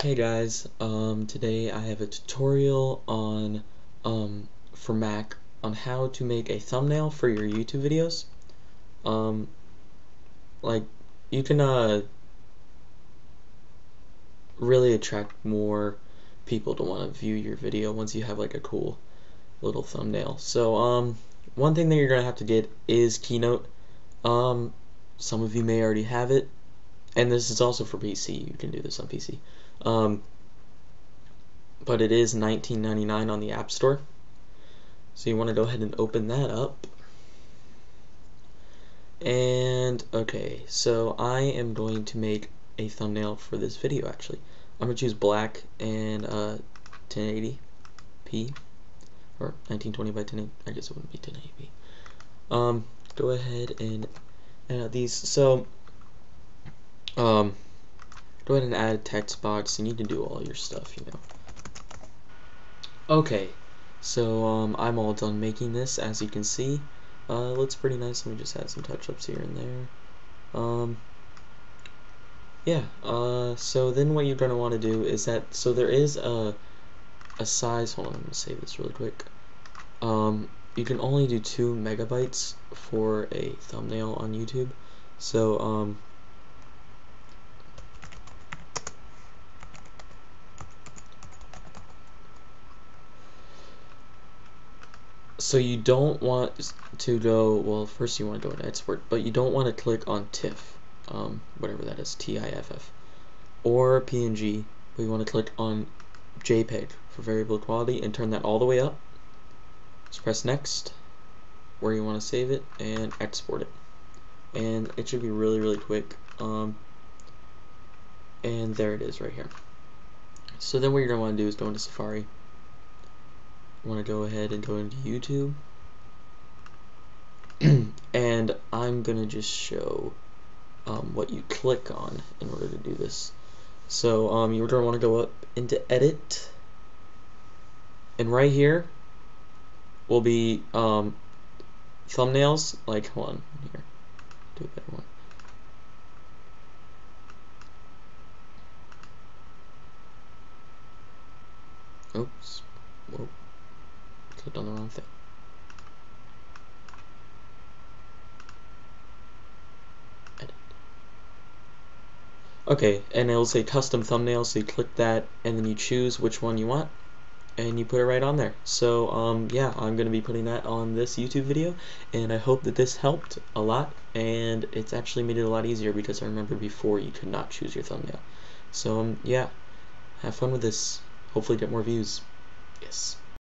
Hey guys, um, today I have a tutorial on, um, for Mac on how to make a thumbnail for your YouTube videos. Um, like, you can, uh, really attract more people to want to view your video once you have, like, a cool little thumbnail. So, um, one thing that you're going to have to get is Keynote. Um, some of you may already have it, and this is also for PC, you can do this on PC. Um, but it is $19.99 on the App Store. So you want to go ahead and open that up. And okay, so I am going to make a thumbnail for this video actually. I'm going to choose black and uh, 1080p or 1920 by 1080. I guess it wouldn't be 1080p. Um, go ahead and add these. So, um, go ahead and add a text box. You need to do all your stuff, you know. Okay, so um, I'm all done making this, as you can see. Uh, looks pretty nice. Let me just add some touch-ups here and there. Um, yeah, uh, so then what you're going to want to do is that, so there is a, a size, hold on, I'm going to save this really quick. Um, you can only do 2 megabytes for a thumbnail on YouTube. So, um, so you don't want to go, well, first you want to go to export, but you don't want to click on TIFF, um, whatever that is, T-I-F-F, or PNG, you want to click on JPEG for variable quality and turn that all the way up. Just press next, where you want to save it, and export it. And it should be really, really quick. Um, and there it is right here. So then what you're going to want to do is go into Safari want to go ahead and go into YouTube. And I'm gonna just show um, what you click on in order to do this. So um, you're gonna want to go up into edit. And right here will be um, thumbnails like hold on here do a better one oops Whoa clicked on the wrong thing. Okay, and it'll say custom thumbnail, so you click that, and then you choose which one you want, and you put it right on there. So, um, yeah, I'm going to be putting that on this YouTube video, and I hope that this helped a lot, and it's actually made it a lot easier, because I remember before you could not choose your thumbnail. So, um, yeah, have fun with this. Hopefully get more views. Yes.